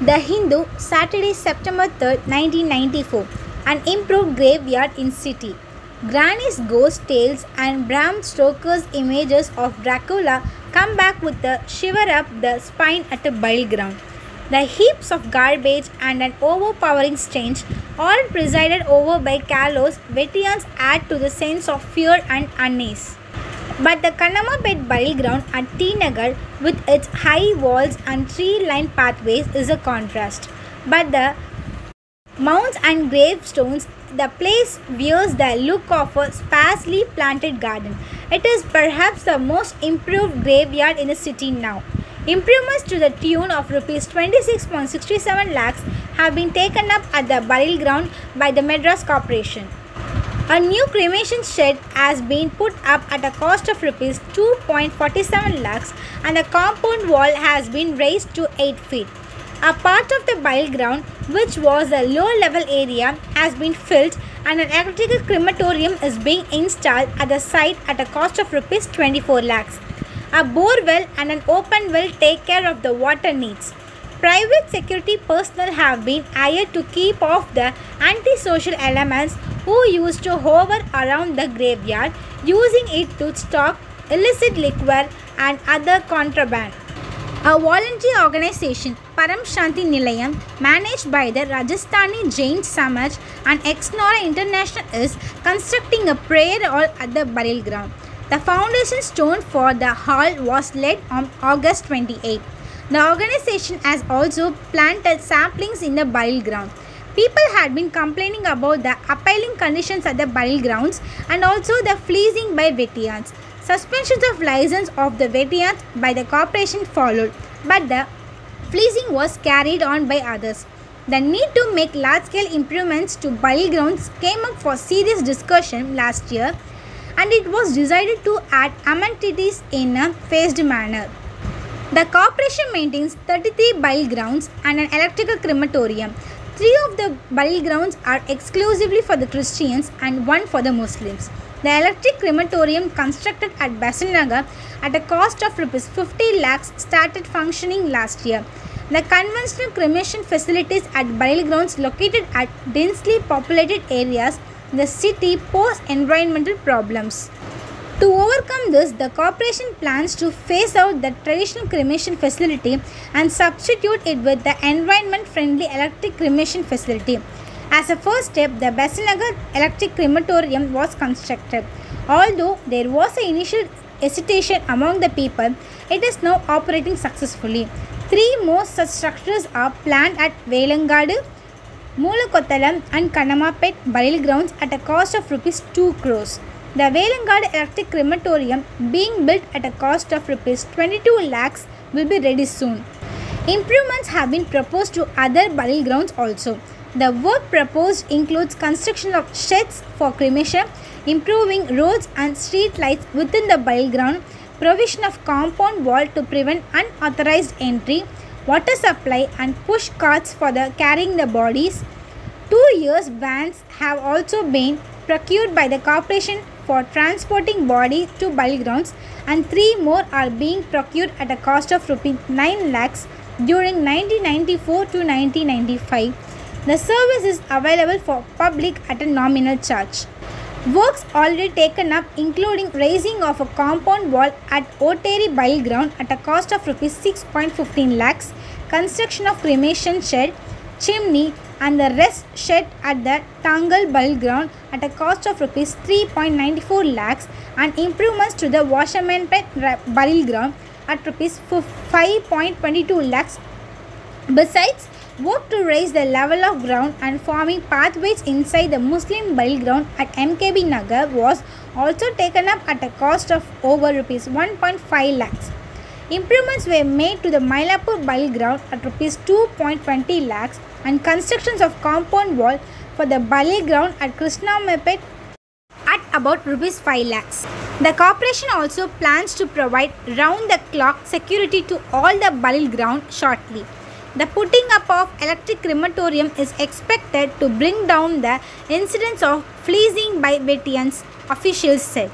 The Hindu, Saturday, September 3rd, 1994. An improved graveyard in city. Granny's ghost tales and Bram Stoker's images of Dracula come back with a shiver up the spine at a bile ground. The heaps of garbage and an overpowering stench, all presided over by callous veterans, add to the sense of fear and unease. But the Kannamapet ground at T. Nagar, with its high walls and tree-lined pathways, is a contrast. But the mounds and gravestones, the place wears the look of a sparsely planted garden. It is perhaps the most improved graveyard in the city now. Improvements to the tune of rupees 26.67 lakhs have been taken up at the burial ground by the Madras Corporation. A new cremation shed has been put up at a cost of rupees 2.47 lakhs and the compound wall has been raised to 8 feet. A part of the burial ground, which was a low level area, has been filled and an electrical crematorium is being installed at the site at a cost of rupees 24 lakhs. A bore well and an open well take care of the water needs. Private security personnel have been hired to keep off the antisocial elements who used to hover around the graveyard, using it to stock illicit liquor and other contraband. A voluntary organization, Param Shanti Nilayam, managed by the Rajasthani Jain Samaj and Exnora International, is constructing a prayer hall at the burial ground. The foundation stone for the hall was laid on August 28. The organization has also planted saplings in the burial ground. People had been complaining about the appalling conditions at the burial grounds and also the fleecing by veterans. Suspensions of license of the veterans by the corporation followed, but the fleecing was carried on by others. The need to make large-scale improvements to burial grounds came up for serious discussion last year and it was decided to add amenities in a phased manner. The corporation maintains 33 burial grounds and an electrical crematorium. Three of the burial grounds are exclusively for the Christians and one for the Muslims. The electric crematorium constructed at Besant Nagar at a cost of rupees 50 lakhs started functioning last year. The conventional cremation facilities at burial grounds located at densely populated areas in the city pose environmental problems. To overcome this, the corporation plans to phase out the traditional cremation facility and substitute it with the environment-friendly electric cremation facility. As a first step, the Besant Nagar electric crematorium was constructed. Although there was an initial hesitation among the people, it is now operating successfully. Three more such structures are planned at Velangadu, Moolakothalam and Kannamapet burial grounds at a cost of rupees 2 crores. The Velangadu electric crematorium being built at a cost of rupees 22 lakhs will be ready soon. Improvements have been proposed to other burial grounds also. The work proposed includes construction of sheds for cremation, improving roads and street lights within the burial ground, provision of compound wall to prevent unauthorized entry, water supply and push carts for the carrying the bodies. Two years vans have also been procured by the corporation for transporting bodies to burial grounds and three more are being procured at a cost of rupees 9 lakhs during 1994 to 1995. The service is available for public at a nominal charge. Works already taken up including raising of a compound wall at Oteri Burial Ground at a cost of rupees 6.15 lakhs, construction of cremation shed, chimney and the rest shed at the Tangal Burial Ground at a cost of rupees 3.94 lakhs and improvements to the Washerman Pet Burial Ground at rupees 5.22 lakhs. Besides, work to raise the level of ground and forming pathways inside the Muslim burial ground at MKB Nagar was also taken up at a cost of over rupees 1.5 lakhs. Improvements were made to the Mylapore burial ground at rupees 2.20 lakhs and constructions of compound wall for the burial ground at Krishnamapet at about rupees 5 lakhs. The corporation also plans to provide round the clock security to all the burial ground shortly. The putting up of electric crematorium is expected to bring down the incidence of fleecing by veterans, officials said.